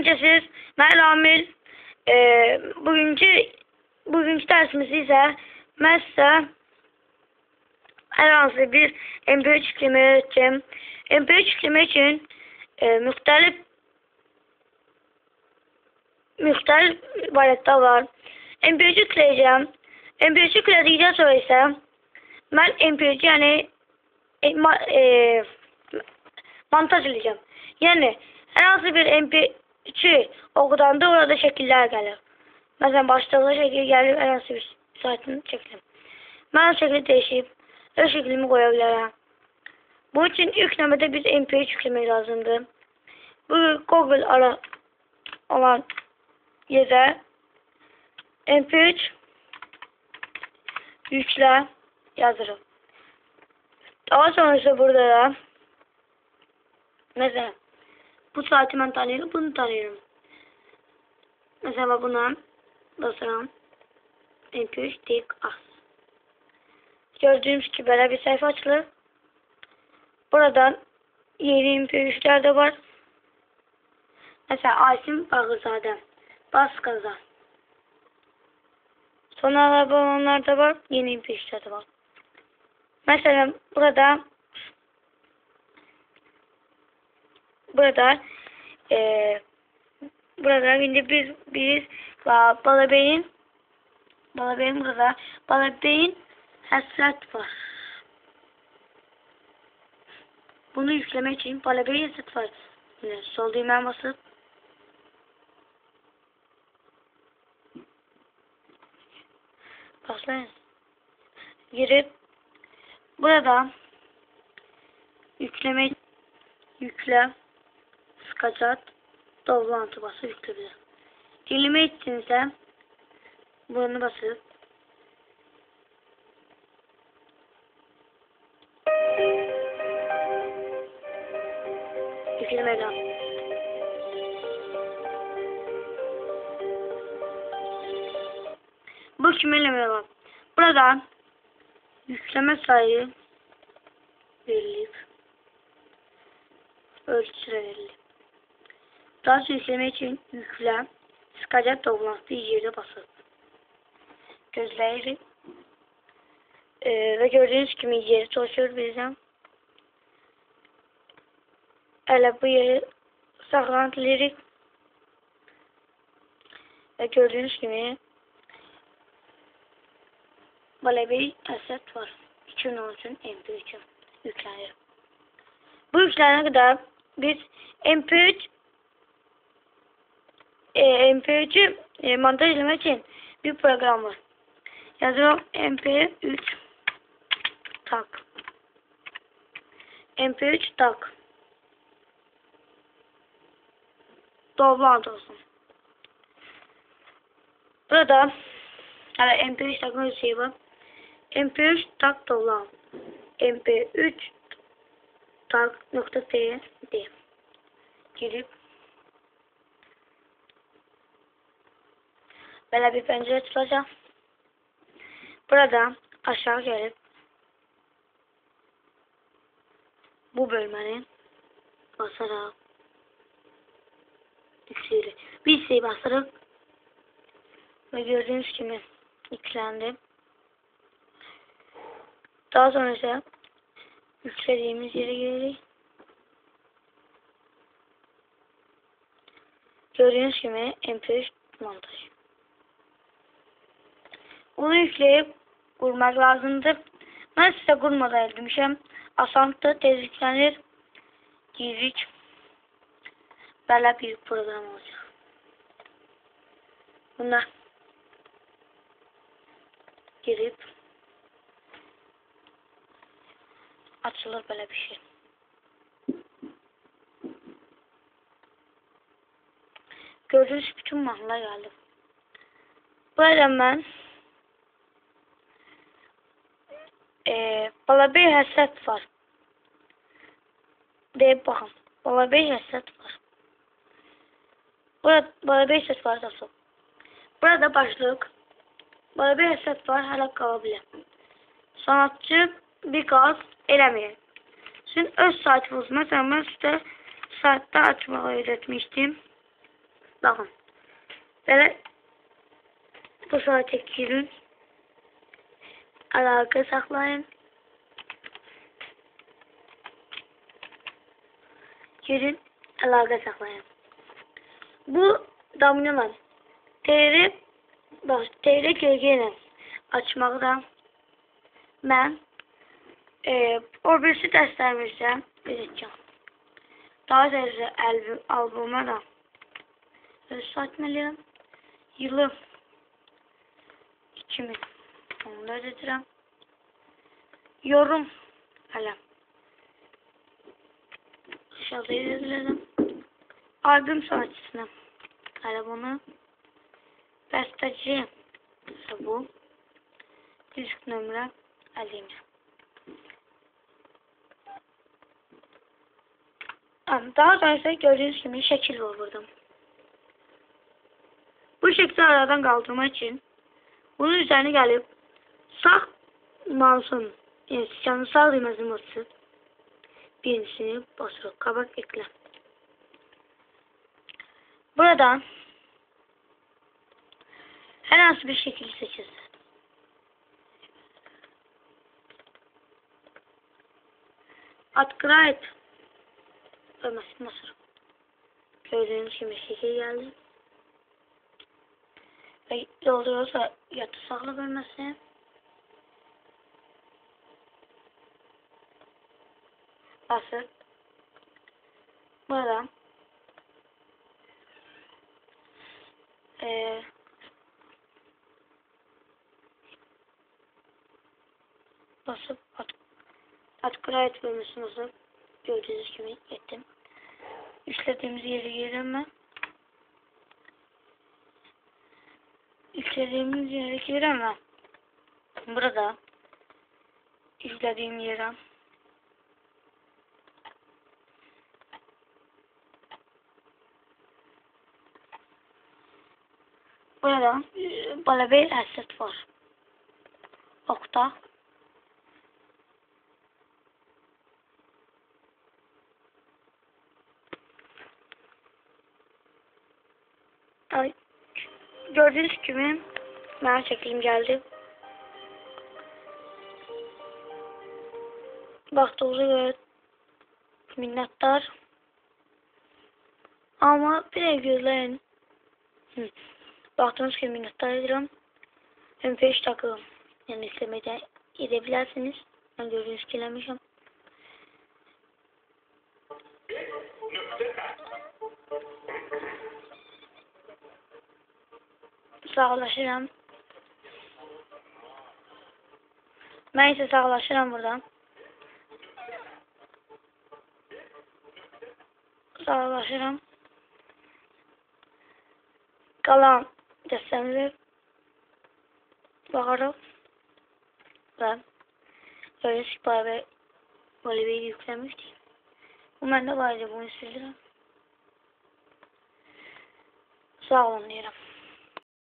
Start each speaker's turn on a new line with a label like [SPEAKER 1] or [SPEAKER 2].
[SPEAKER 1] Təhlükəsiz, mən Ramil. E, bugünkü bugünkü mən sizə hər hansı bir MP3 yükləmək öyrətəcəm. MP3 yükləmək üçün e, müxtəlif müxtəlif variantlar var. MP3 yükləyəcəm. MP3 yüklədikdən sonra isə mən MP3 yəni e, e, montaj edeceğim. Yani herhangi bir MP3'ü okudanda orada şekiller gelir. Mesela başta şekil gelir herhangi bir saytın şekli. Ben şekli değişip o şeklimi koyabilirim. Bu için yüklemede biz MP3 yüklemek lazımdı. Bu Google ara olan yere MP3 yükle yazırım. Daha sonra burada da Mesela bu saati ben tanıyorum, bunu tanıyorum. Mesela buna basıram. MP3 dik as. Gördüğünüz gibi böyle bir sayfa açılır. Buradan yeni MP3'ler de var. Mesela Asim Bağızade. Bas gaza. Sonra olanlar da var. Yeni MP3'ler de var. Mesela burada burada e, burada şimdi biz biz Balabeyin Balabeyin burada Balabeyin hasret var. Bunu yüklemek için Balabeyin hasret var. Yine sol düğmeye basıp başlayın. Girip burada yükleme yükle sıkacak toplantı basıp yükleyebilir. Dilime ettiğinizde bunu basıp yüklemeyle bu yüklemeyle var. Buradan yükleme sayı verilip ölçüsü verilip daha sonra yükleme için yükle sıkacak toplantı yere basıp gözleri ee, ve gördüğünüz gibi yeri çalışıyor bizden. Elə bu yeri saxlanılırıq. Və gördüyünüz kimi belə bir əsəd var. 2013-ün MP3 yüklənir. Bu yüklənənə qədər biz MP3 e, MP3'ü e, montaj etmek için bir program var. Yazıyorum MP3 tak. MP3 tak. Toplantı olsun. Burada yani MP3 takma şey var. MP3 tak toplantı. MP3 tak nokta t diye girip böyle bir pencere açılacak. Burada aşağı gelip bu bölmenin basarak yükselir. Bir şey basarak ve gördüğünüz gibi yüklendi. Daha sonra ise yüklediğimiz yere gelelim. Gördüğünüz gibi MP3 montaj. Onu yükleyip kurmak lazımdır. Ben size kurmadan demişim. Asantı tezliklenir. Girik. Böyle bir program olacak. Buna girip açılır böyle bir şey. Gördüğünüz bütün mahalle geldi. Böyle ben e, bala bir həsrət var. Deyib baxın. Bala bir həsrət var. Burada bala bir həsrət var da Burada başlıq. Bala bir həsrət var, hələ qala bilər. Sanatçı bir qaz eləməyək. Sizin öz saytınız. Məsələn, mən sizə saytda açmağı öyrətmişdim. Bakın. Böyle bu saate girin. əlaqə saxlayın. Girin, əlaqə saxlayın. Bu domino TR bax, TR GG ilə açmaqda mən e, o birisi dəstəmirsə, biləcəm. Daha zərrə albüm, albuma da satmalıyam. Yılım 2000 onu da ödədirəm. Yorum hələ aşağıda yazılacağım. Albüm sanatçısına bunu bəstəci ise bu disk 50. Am- Daha sonra gördüğünüz gibi şekil burada. Bu şekli aradan kaldırmak için bunun üzerine gelip sağ mouse'un yani sağ düğmesini basıp birincisini basıp kabak ekle. Buradan herhangi bir şekil seçeceğiz. Ölmesin nasıl? Gördüğünüz gibi şekil geldi. Ve dolduruyorsa yatı sağlık ölmesin. Basıp buradan eee basıp at, upgrade bölümüsünü basıp gördüğünüz gibi ettim. İşlediğimiz yere girelim mi? İşlediğimiz yere giremem. Burada işlediğim yere Burada bir asset var. Okta. Ay, gördüğünüz gibi ben şeklim geldi. Baktığınıza göre minnettar. Ama bir de gözlerin Hı. Baktığınız gibi minnettar ederim. Hem 5 dakika yani istemede edebilirsiniz. Ben gördüğünüz gibi eləmişim. Sağlaşıram. Ben ise sağlaşıram buradan. Sağlaşıram. Kalan baxarıq və böyle sipariş ve Olive'yi yüklemiştik. Bu məndə var idi, bunu sildirəm. Sağ olun deyirəm.